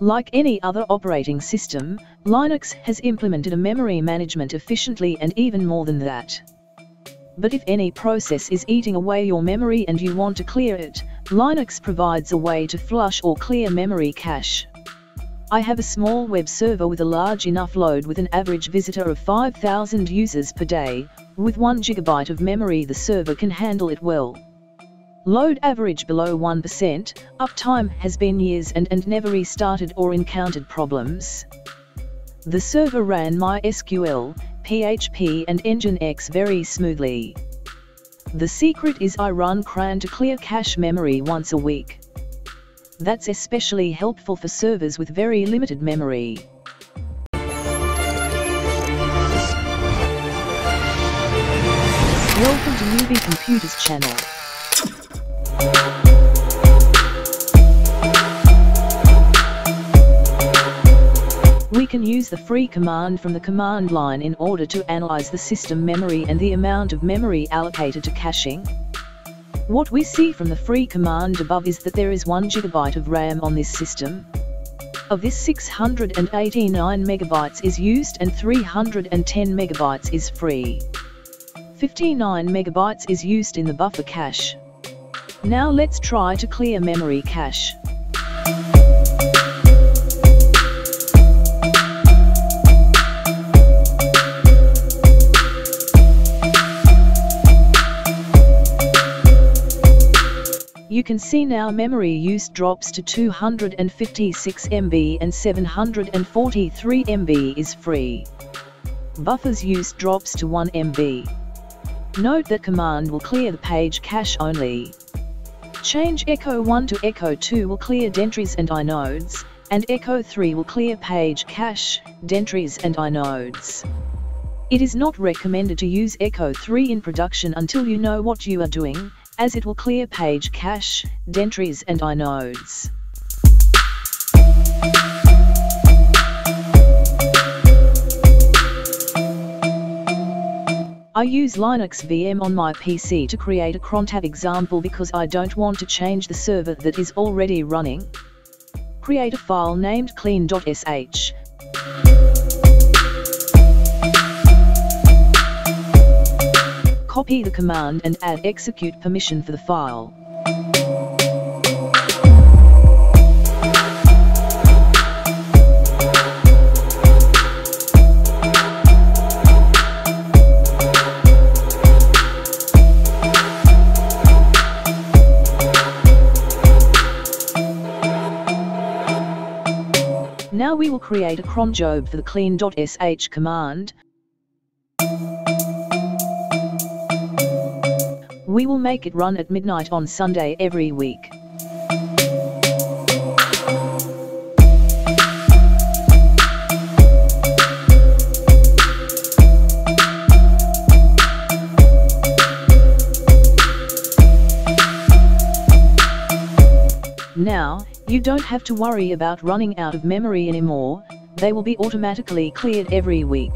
Like any other operating system, Linux has implemented a memory management efficiently and even more than that. But if any process is eating away your memory and you want to clear it, Linux provides a way to flush or clear memory cache. I have a small web server with a large enough load with an average visitor of 5000 users per day, with 1 GB of memory the server can handle it well. Load average below 1%, uptime has been years and, and never restarted or encountered problems. The server ran MySQL, PHP and Nginx very smoothly. The secret is I run cron to clear cache memory once a week. That's especially helpful for servers with very limited memory. Welcome to Newbie Computers channel. We can use the free command from the command line in order to analyze the system memory and the amount of memory allocated to caching. What we see from the free command above is that there is 1 GB of RAM on this system. Of this 689 MB is used and 310 MB is free. 59 MB is used in the buffer cache. Now let's try to clear memory cache. You can see now memory use drops to 256 MB and 743 MB is free. Buffers use drops to 1 MB. Note that command will clear the page cache only. Change Echo 1 to Echo 2 will clear dentries and inodes, and Echo 3 will clear page cache, dentries and inodes. It is not recommended to use Echo 3 in production until you know what you are doing, as it will clear page cache, dentries and inodes. I use Linux VM on my PC to create a crontab example because I don't want to change the server that is already running. Create a file named clean.sh. Copy the command and add execute permission for the file. Now we will create a cron job for the clean.sh command. We will make it run at midnight on Sunday every week. Now, you don't have to worry about running out of memory anymore, they will be automatically cleared every week.